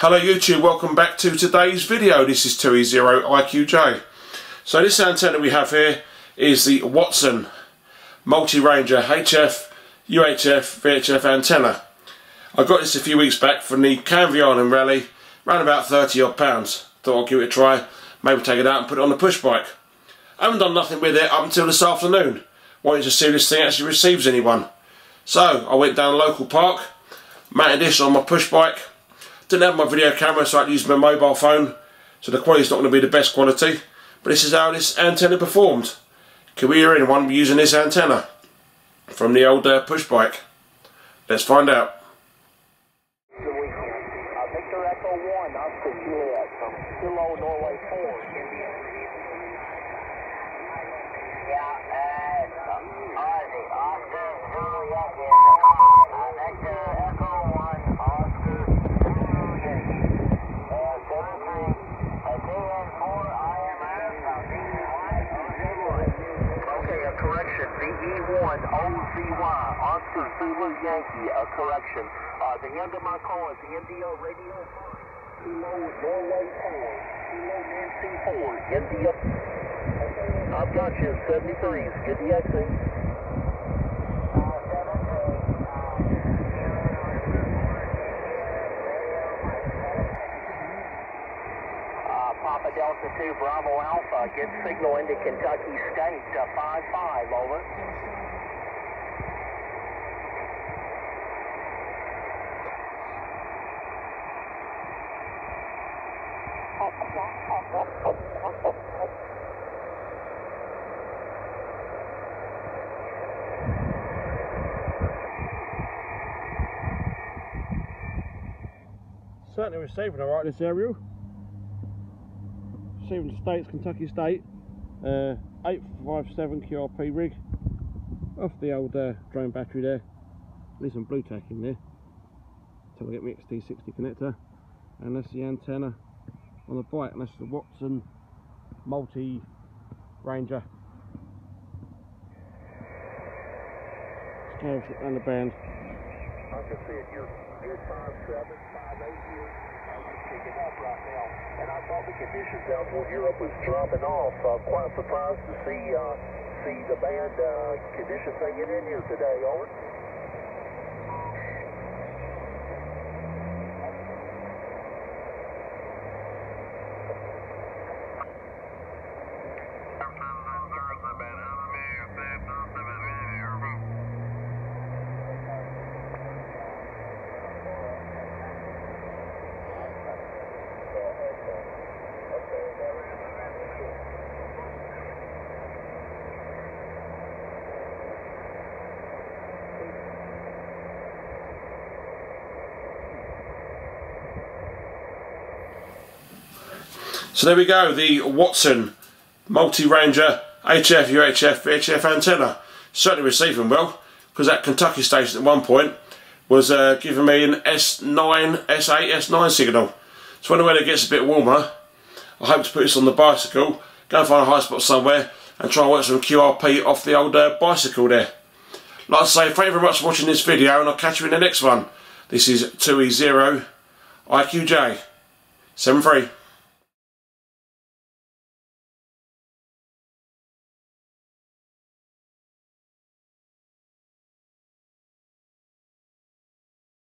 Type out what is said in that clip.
Hello YouTube, welcome back to today's video. This is 2E0IQJ. So this antenna we have here is the Watson Multi-Ranger HF, UHF, VHF antenna. I got this a few weeks back from the Canvey Island rally, around about 30 odd pounds. Thought I'd give it a try, maybe take it out and put it on the push bike. I haven't done nothing with it up until this afternoon. Wanted to see if this thing actually receives anyone. So I went down a local park, mounted this on my push bike, didn't have my video camera so I had to use my mobile phone so the quality's not going to be the best quality but this is how this antenna performed. Can we hear anyone using this antenna from the old uh, push bike? Let's find out. Victor Echo 1, Oscar Juliet from Kilo Norway 4, Indian. Yeah, uh, Ozzy, Oscar Juliet is on. Uh, Victor Echo 1, Oscar Juliet. Uh, 73, uh, DN4, IMS, uh, DE1, Okay, a correction. VE1 OZY, Oscar Zulu Yankee, a correction. Uh, the end of my call is the India radio. Kilo Norway 4, Kilo Nancy 4, India. I've got you, 73s, good the exit. Uh, Papa Delta 2 Bravo Alpha, get signal into Kentucky State, uh, 5-5, over. Certainly receiving alright this aerial. Receiving States, Kentucky State. Uh, 857 QRP rig. Off the old uh, drone battery there. Need some blue tack in there. Until I get my XT60 connector. And that's the antenna on the bike. And that's the Watson Multi Ranger. Scales around the band. I can see it. You're, you're 5'7", 5'8", you're, you're picking up right now. And I thought the conditions out in Europe was dropping off. Uh, quite surprised to see uh, see the band uh, conditions hanging in here today. Over. So there we go, the Watson Multi-Ranger HF, UHF, VHF antenna. Certainly receiving well, because that Kentucky station at one point was uh, giving me an S9, S8, S9 signal. So when the weather gets a bit warmer, I hope to put this on the bicycle, go and find a high spot somewhere, and try and work some QRP off the old uh, bicycle there. Like I say, thank you very much for watching this video, and I'll catch you in the next one. This is 2E0 IQJ 73.